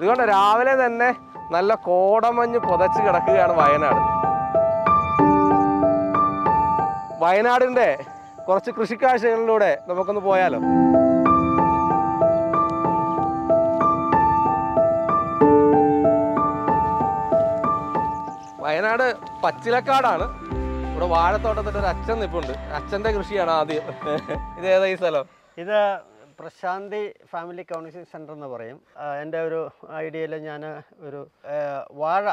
ഇതുകൊണ്ട് രാവിലെ തന്നെ നല്ല കോടമഞ്ഞ് പുതച്ച് കിടക്കുകയാണ് വയനാട്. വയനാടിന്റെ കുറച്ച് കൃഷിക്കാഴ്ചകളിലൂടെ നമുക്കൊന്ന് പോയാലോ? വയനാട് പച്ചിലക്കാടാണ്. ഇവിടെ വാഴത്തോട്ടത്തിന്റെ ഒരു അച്ഛൻ നിപ്പുണ്ട്. അച്ഛന്റെ കൃഷിയാണ് ആദ്യം. ഇതേതാ ഈ സ്ഥലം? ഇത് പ്രശാന്തി ഫാമിലി കൗൺസിലിംഗ് സെന്റർ എന്ന് പറയും. എന്റെ ഒരു ഐഡിയയിൽ ഞാൻ ഒരു വാഴ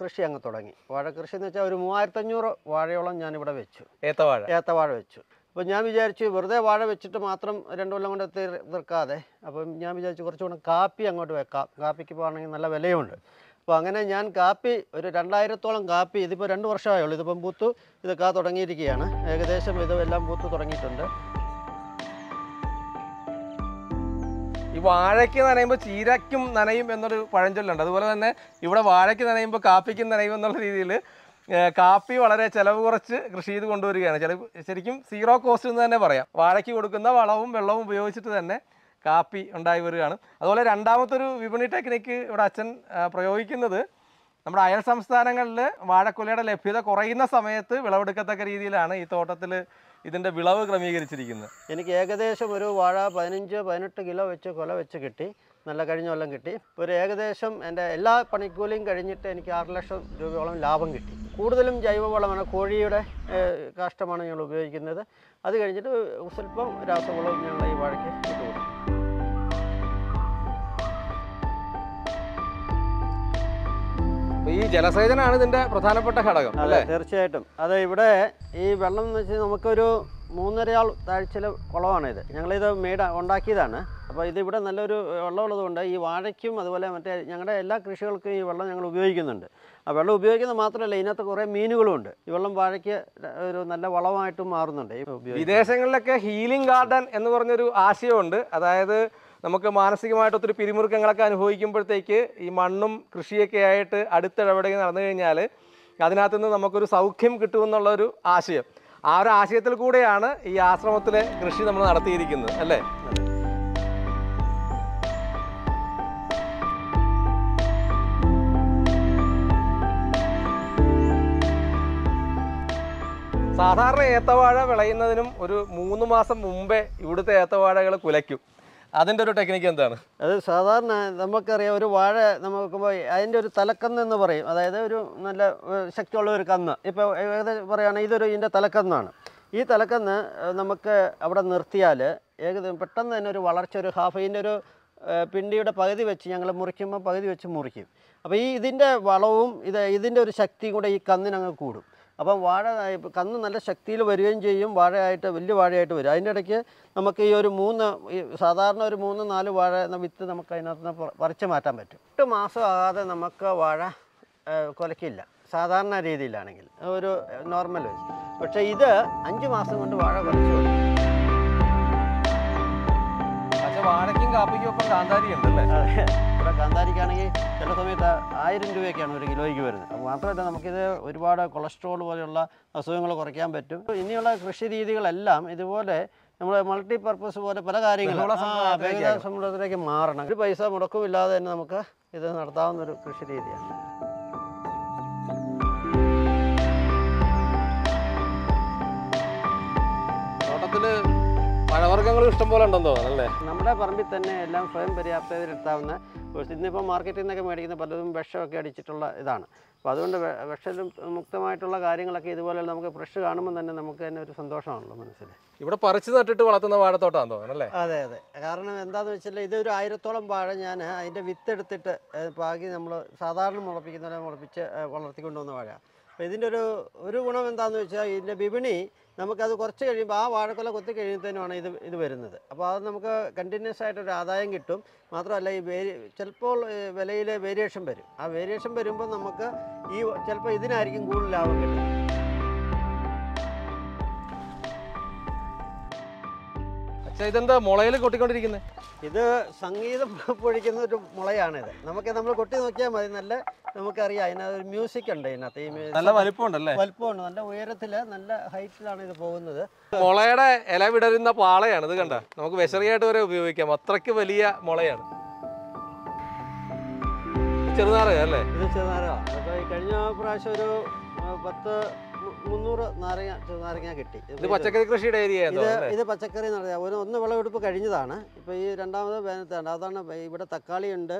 കൃഷി അങ്ങ് തുടങ്ങി. വാഴ കൃഷി എന്ന് വെച്ചാൽ ഒരു മൂവായിരത്തഞ്ഞൂറ് വാഴയോളം ഞാനിവിടെ വെച്ചു. ഏത്തവാഴ ഏത്തവാഴ വെച്ചു. അപ്പോൾ ഞാൻ വിചാരിച്ചു വെറുതെ വാഴ വെച്ചിട്ട് മാത്രം രണ്ട് കൊല്ലം കൊണ്ട് തീർ തീർക്കാതെ അപ്പം ഞാൻ വിചാരിച്ചു കുറച്ചുകൂടെ കാപ്പി അങ്ങോട്ട് വെക്കാം. കാപ്പിക്ക് പോകുകയാണെങ്കിൽ നല്ല വിലയുണ്ട് അപ്പോൾ അങ്ങനെ ഞാൻ കാപ്പി ഒരു രണ്ടായിരത്തോളം കാപ്പി ഇതിപ്പോൾ രണ്ട് വർഷമായുള്ളൂ. ഇതിപ്പം പൂത്തു ഇത് കാ തുടങ്ങിയിരിക്കുകയാണ്. ഏകദേശം ഇത് എല്ലാം പൂത്ത് തുടങ്ങിയിട്ടുണ്ട്. വാഴയ്ക്ക് നനയുമ്പോൾ ചീരയ്ക്കും നനയും എന്നൊരു പഴഞ്ചൊല്ലുണ്ട്. അതുപോലെ തന്നെ ഇവിടെ വാഴയ്ക്ക് നനയുമ്പോൾ കാപ്പിക്കും നനയും എന്നുള്ള രീതിയിൽ കാപ്പി വളരെ ചിലവ് കുറച്ച് കൃഷി ചെയ്ത് കൊണ്ടുവരികയാണ്. ചില ശരിക്കും സീറോ കോസ്റ്റ് എന്ന് തന്നെ പറയാം. വാഴയ്ക്ക് കൊടുക്കുന്ന വളവും വെള്ളവും ഉപയോഗിച്ചിട്ട് തന്നെ കാപ്പി ഉണ്ടായി വരികയാണ്. അതുപോലെ രണ്ടാമത്തെ ഒരു വിപണി ടെക്നിക്ക് ഇവിടെ അച്ഛൻ പ്രയോഗിക്കുന്നത് നമ്മുടെ അയൽ സംസ്ഥാനങ്ങളിൽ വാഴക്കുലയുടെ ലഭ്യത കുറയുന്ന സമയത്ത് വിളവെടുക്കത്തക്ക രീതിയിലാണ് ഈ തോട്ടത്തിൽ ഇതിന്റെ വിളവ് ക്രമീകരിച്ചിരിക്കുന്നത് എനിക്ക് ഏകദേശം ഒരു വാഴ പതിനഞ്ച് പതിനെട്ട് കിലോ വെച്ച് കൊല വെച്ച് കിട്ടി. നല്ല കഴിഞ്ഞ കൊല്ലം കിട്ടി. ഒരു ഏകദേശം എന്റെ എല്ലാ പണിക്കൂലിയും കഴിഞ്ഞിട്ട് എനിക്ക് ആറ് ലക്ഷം രൂപയോളം ലാഭം കിട്ടി. കൂടുതലും ജൈവവളമാണ്. കോഴിയുടെ കാഷ്ടമാണ് ഞങ്ങൾ ഉപയോഗിക്കുന്നത്. അത് കഴിഞ്ഞിട്ട് സ്വല്പം രാസവളവും ഞങ്ങൾ ഈ വാഴയ്ക്ക് ജലസേചനമാണ് ഇതിന്റെ പ്രധാനപ്പെട്ട ഘടകം അല്ലെ? തീർച്ചയായിട്ടും. അത് ഇവിടെ ഈ വെള്ളം എന്ന് വെച്ചാൽ നമുക്കൊരു മൂന്നരയാൾ താഴ്ചയിലെ കുളമാണിത് ഞങ്ങളിത് മേട ഉണ്ടാക്കിയതാണ്. അപ്പോൾ ഇവിടെ നല്ലൊരു വെള്ളമുള്ളത് കൊണ്ട് ഈ വാഴയ്ക്കും അതുപോലെ മറ്റേ ഞങ്ങളുടെ എല്ലാ കൃഷികൾക്കും ഈ വെള്ളം ഞങ്ങൾ ഉപയോഗിക്കുന്നുണ്ട്. ആ വെള്ളം ഉപയോഗിക്കുന്നത് മാത്രമല്ല ഇതിനകത്ത് കുറേ മീനുകളും ഉണ്ട്. ഈ വെള്ളം വാഴയ്ക്ക് ഒരു നല്ല വളമായിട്ടും മാറുന്നുണ്ട്. വിദേശങ്ങളിലൊക്കെ ഹീലിംഗ് ഗാർഡൻ എന്ന് പറഞ്ഞൊരു ആശയമുണ്ട്. അതായത് നമുക്ക് മാനസികമായിട്ട് ഒത്തിരി പിരിമുറുക്കങ്ങളൊക്കെ അനുഭവിക്കുമ്പോഴത്തേക്ക് ഈ മണ്ണും കൃഷിയൊക്കെ ആയിട്ട് അടുത്തിടപെടുകയും നടന്നു കഴിഞ്ഞാൽ അതിനകത്ത് നിന്ന് നമുക്കൊരു സൗഖ്യം കിട്ടുമെന്നുള്ളൊരു ആശയം. ആ ഒരു ആശയത്തിൽ കൂടെയാണ് ഈ ആശ്രമത്തിലെ കൃഷി നമ്മൾ നടത്തിയിരിക്കുന്നത് അല്ലേ? സാധാരണ ഏത്തവാഴ വിളയുന്നതിനും ഒരു മൂന്ന് മാസം മുമ്പേ ഇവിടുത്തെ ഏത്തവാഴകൾ കുലയ്ക്കും. അതിന്റെ ഒരു ടെക്നിക്ക് എന്താണ്? അത് സാധാരണ നമുക്കറിയാം ഒരു വാഴ നമുക്ക് അതിന്റെ ഒരു തലക്കന്ന് എന്ന് പറയും. അതായത് ഒരു നല്ല ശക്തിയുള്ള ഒരു കന്ന്. ഇപ്പോൾ ഏകദേശം പറയുകയാണെങ്കിൽ ഇതൊരു ഇതിന്റെ തലക്കന്നാണ്. ഈ തലക്കന്ന് നമുക്ക് അവിടെ നിർത്തിയാൽ ഏകദേശം പെട്ടെന്ന് തന്നെ ഒരു വളർച്ച ഒരു ഹാഫ് ഇതിന്റെ ഒരു പിണ്ടിയുടെ പകുതി വെച്ച് ഞങ്ങൾ മുറിക്കുമ്പോൾ പകുതി വെച്ച് മുറിക്കും. അപ്പോൾ ഈ ഇതിന്റെ വളവും ഇത് ഇതിന്റെ ഒരു ശക്തിയും കൂടെ ഈ കന്നിനങ്ങ് കൂടും. അപ്പം വാഴ കന്ന് നല്ല ശക്തിയിൽ വരികയും ചെയ്യും വാഴയായിട്ട് വലിയ വാഴയായിട്ട് വരും. അതിന്റെ ഇടയ്ക്ക് നമുക്ക് ഈ ഒരു മൂന്ന് സാധാരണ ഒരു മൂന്ന് നാല് വാഴ എന്ന വിത്ത് നമുക്ക് അതിനകത്ത് നിന്ന് പറിച്ചു മാറ്റാൻ പറ്റും. എട്ട് മാസം ആകാതെ നമുക്ക് വാഴ കൊലക്കില്ല സാധാരണ രീതിയിലാണെങ്കിൽ. ഒരു നോർമൽ പക്ഷേ ഇത് അഞ്ച് മാസം കൊണ്ട് വാഴ കുറച്ച് വരും പക്ഷെ വാഴയ്ക്കും കാപ്പിക്കും ഒപ്പം കാന്താരി ഉണ്ടല്ലേ കാന്താരിക്കാണെങ്കിൽ ചില സമയത്ത് ആയിരം രൂപയൊക്കെയാണ് ഒരു കിലോയ്ക്ക് വരുന്നത്. അപ്പോൾ മാത്രമല്ല നമുക്കിത് ഒരുപാട് കൊളസ്ട്രോൾ പോലെയുള്ള അസുഖങ്ങൾ കുറയ്ക്കാൻ പറ്റും. ഇനിയുള്ള കൃഷി രീതികളെല്ലാം ഇതുപോലെ നമ്മൾ മൾട്ടി പർപ്പസ് പോലെ പല കാര്യങ്ങളും സമുദ്രത്തിലേക്ക് മാറണം. ഒരു പൈസ മുടക്കുമില്ലാതെ തന്നെ നമുക്ക് ഇത് നടത്താവുന്ന ഒരു കൃഷി രീതിയാണ്. തോട്ടത്തിൽ ഇഷ്ടംപോലെ ഇഷ്ടം പോലെ ഉണ്ടെന്ന് തോന്നുന്നു അല്ലേ? നമ്മുടെ പറമ്പിൽ തന്നെ എല്ലാം സ്വയം പര്യാപ്തതയിലെത്താവുന്ന ഇന്നിപ്പോൾ മാർക്കറ്റിൽ നിന്നൊക്കെ മേടിക്കുന്ന പലതും വിഷമൊക്കെ അടിച്ചിട്ടുള്ള ഇതാണ്. അപ്പോൾ അതുകൊണ്ട് വിഷം മുക്തമായിട്ടുള്ള കാര്യങ്ങളൊക്കെ ഇതുപോലെ നമുക്ക് ഫ്രഷ് കാണുമ്പോൾ തന്നെ നമുക്ക് തന്നെ ഒരു സന്തോഷമാണല്ലോ മനസ്സിൽ. ഇവിടെ പറിച്ചു നട്ടിട്ട് വളർത്തുന്ന വാഴത്തോട്ടാന്ന് തോന്നുന്നു അല്ലേ? അതെ അതെ. കാരണം എന്താന്ന് വെച്ചാൽ ഇതൊരു ആയിരത്തോളം വാഴ ഞാൻ അതിന്റെ വിത്തെടുത്തിട്ട് പാകി നമ്മൾ സാധാരണ മുളപ്പിക്കുന്ന മുളപ്പിച്ച് വളർത്തിക്കൊണ്ടുവന്ന വാഴ അപ്പോൾ ഇതിന്റെ ഒരു ഒരു ഗുണം എന്താണെന്ന് വെച്ചാൽ ഇതിന്റെ വിപണി നമുക്കത് കുറച്ച് കഴിയുമ്പോൾ ആ വാഴക്കൊല കൊത്തി കഴിയുമ്പോഴത്തേനുമാണ് ഇത് ഇത് വരുന്നത്. അപ്പോൾ അത് നമുക്ക് കണ്ടിന്യൂസ് ആയിട്ടൊരു ആദായം കിട്ടും. മാത്രമല്ല ഈ വേരി ചിലപ്പോൾ വിലയിൽ വേരിയേഷൻ വരും. ആ വേരിയേഷൻ വരുമ്പോൾ നമുക്ക് ഈ ചിലപ്പോൾ ഇതിനായിരിക്കും കൂടുതൽ ലാഭം കിട്ടുന്നത് ഇതെന്താ മുളയിൽ കൊട്ടിക്കൊണ്ടിരിക്കുന്നത് ഇത് സംഗീതം പൊഴിക്കുന്ന ഒരു മുളയാണിത്. നമുക്ക് നമ്മൾ കൊട്ടി നോക്കിയാൽ മതി. നല്ല നമുക്കറിയാം അതിനകത്ത് ഒരു മ്യൂസിക് ഉണ്ട് ഇതിനകത്ത്. ഈ നല്ല വലിപ്പമുണ്ടല്ലേ? വലിപ്പമുണ്ട്. നല്ല ഉയരത്തിൽ നല്ല ഹൈറ്റിലാണ് ഇത് പോകുന്നത്. മുളയുടെ ഇല വിടരുന്ന പാളയാണ്. ഇത് കണ്ട? നമുക്ക് വിശറിയായിട്ട് വരെ ഉപയോഗിക്കാം. അത്രയ്ക്ക് വലിയ മുളയാണ്. ചെറുനാരക അല്ലേ? ഇത് അപ്പോൾ ഈ കഴിഞ്ഞ പ്രാവശ്യം ഒരു പത്ത് മുന്നൂറ് നാരങ്ങ നാരങ്ങ കിട്ടി. ഇത് പച്ചക്കറി കൃഷിയുടെ ഏരിയ ഇത് ഇത് പച്ചക്കറി എന്ന് പറയാം ഒരു ഒന്ന് വിളവെടുപ്പ് കഴിഞ്ഞതാണ്. ഇപ്പോൾ ഈ രണ്ടാമത് വേനത്താണ് അതാണ് ഇവിടെ തക്കാളി ഉണ്ട്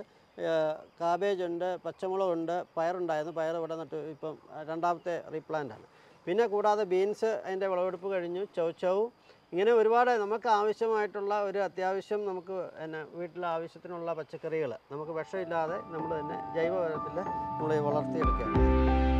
കാബേജ് ഉണ്ട് പച്ചമുളകുണ്ട് പയറുണ്ടായിരുന്നു. പയർ ഇവിടെ നട്ട് ഇപ്പം രണ്ടാമത്തെ റീപ്ലാന്റ് ആണ്. പിന്നെ കൂടാതെ ബീൻസ് അതിന്റെ വിളവെടുപ്പ് കഴിഞ്ഞു. ചൗച്ചവും ഇങ്ങനെ ഒരുപാട് നമുക്ക് ആവശ്യമായിട്ടുള്ള ഒരു അത്യാവശ്യം നമുക്ക് പിന്നെ വീട്ടിലെ ആവശ്യത്തിനുള്ള പച്ചക്കറികൾ നമുക്ക് വിഷമില്ലാതെ നമ്മൾ തന്നെ ജൈവതലത്തിൽ നമ്മൾ വളർത്തിയെടുക്കുകയാണ്.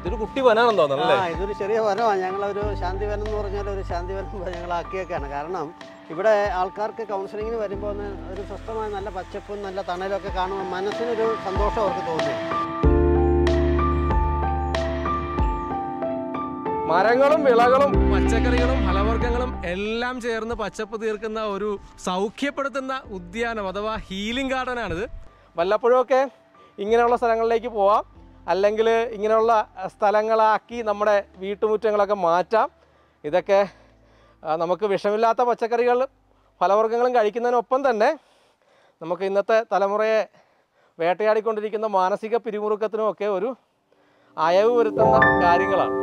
ഇതൊരു കുട്ടി വനാണെന്ന് തോന്നുന്നു ആ ഇതൊരു ചെറിയ വനമാണ് ഞങ്ങളൊരു ശാന്തിവനം എന്ന് പറഞ്ഞാൽ ഒരു ശാന്തിവനം വനം ഞങ്ങൾ ആക്കിയൊക്കെയാണ് കാരണം ഇവിടെ ആൾക്കാർക്ക് കൗൺസിലിങ്ങിന് വരുമ്പോൾ ഒരു സ്വസ്ഥമായ നല്ല പച്ചപ്പും നല്ല തണലൊക്കെ കാണുമ്പോൾ മനസ്സിനൊരു സന്തോഷം അവർക്ക് തോന്നി. മരങ്ങളും വിളകളും പച്ചക്കറികളും ഫലവർഗങ്ങളും എല്ലാം ചേർന്ന് പച്ചപ്പ് തീർക്കുന്ന ഒരു സൗഖ്യപ്പെടുത്തുന്ന ഉദ്യാനം അഥവാ ഹീലിംഗ് ഗാർഡനാണിത് വല്ലപ്പോഴുമൊക്കെ ഇങ്ങനെയുള്ള സ്ഥലങ്ങളിലേക്ക് പോവാം. അല്ലെങ്കിൽ ഇങ്ങനെയുള്ള സ്ഥലങ്ങളാക്കി നമ്മുടെ വീട്ടുമുറ്റങ്ങളൊക്കെ മാറ്റാം. ഇതൊക്കെ നമുക്ക് വിഷമില്ലാത്ത പച്ചക്കറികൾ ഫലവർഗങ്ങളും കഴിക്കുന്നതിനൊപ്പം തന്നെ നമുക്ക് ഇന്നത്തെ തലമുറയെ വേട്ടയാടിക്കൊണ്ടിരിക്കുന്ന മാനസിക പിരിമുറുക്കത്തിനുമൊക്കെ ഒരു അയവ് വരുത്തുന്ന കാര്യങ്ങളാണ്.